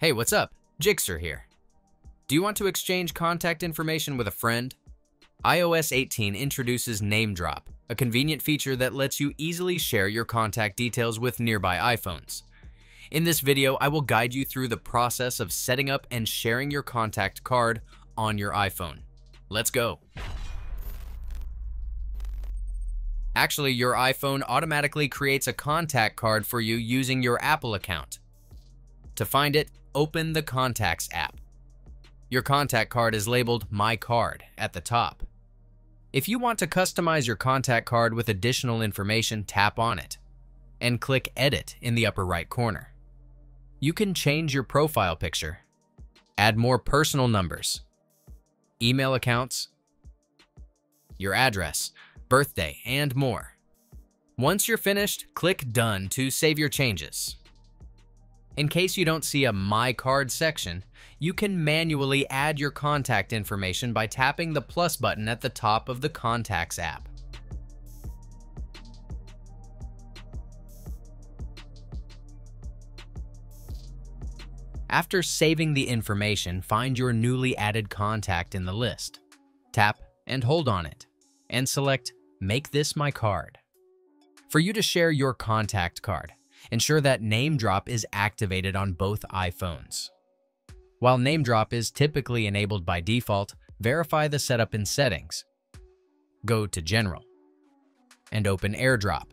Hey, what's up? Jigxor here. Do you want to exchange contact information with a friend? iOS 18 introduces Name Drop, a convenient feature that lets you easily share your contact details with nearby iPhones. In this video, I will guide you through the process of setting up and sharing your contact card on your iPhone. Let's go. Actually, your iPhone automatically creates a contact card for you using your Apple account. To find it, open the Contacts app. Your contact card is labeled My Card at the top. If you want to customize your contact card with additional information, tap on it and click Edit in the upper right corner. You can change your profile picture, add more personal numbers, email accounts, your address, birthday, and more. Once you're finished, click Done to save your changes. In case you don't see a My Card section, you can manually add your contact information by tapping the plus button at the top of the Contacts app. After saving the information, find your newly added contact in the list. Tap and hold on it, and select Make this my card. For you to share your contact card, ensure that Name Drop is activated on both iPhones. While Name Drop is typically enabled by default, verify the setup in Settings. Go to General and open AirDrop.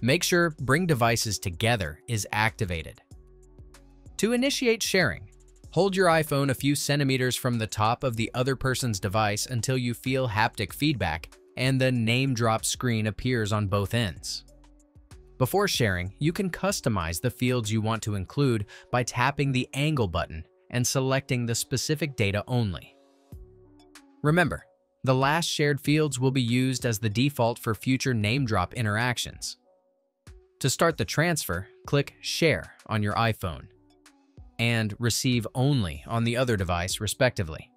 Make sure Bring Devices Together is activated. To initiate sharing, hold your iPhone a few centimeters from the top of the other person's device until you feel haptic feedback and the Name Drop screen appears on both ends. Before sharing, you can customize the fields you want to include by tapping the Angle button and selecting the specific data only. Remember, the last shared fields will be used as the default for future name drop interactions. To start the transfer, click Share on your iPhone and Receive Only on the other device, respectively.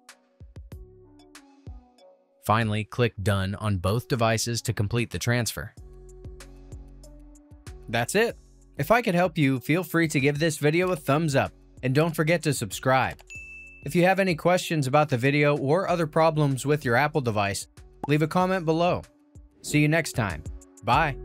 Finally, click Done on both devices to complete the transfer. That's it. If I could help you, feel free to give this video a thumbs up and don't forget to subscribe. If you have any questions about the video or other problems with your Apple device, leave a comment below. See you next time. Bye.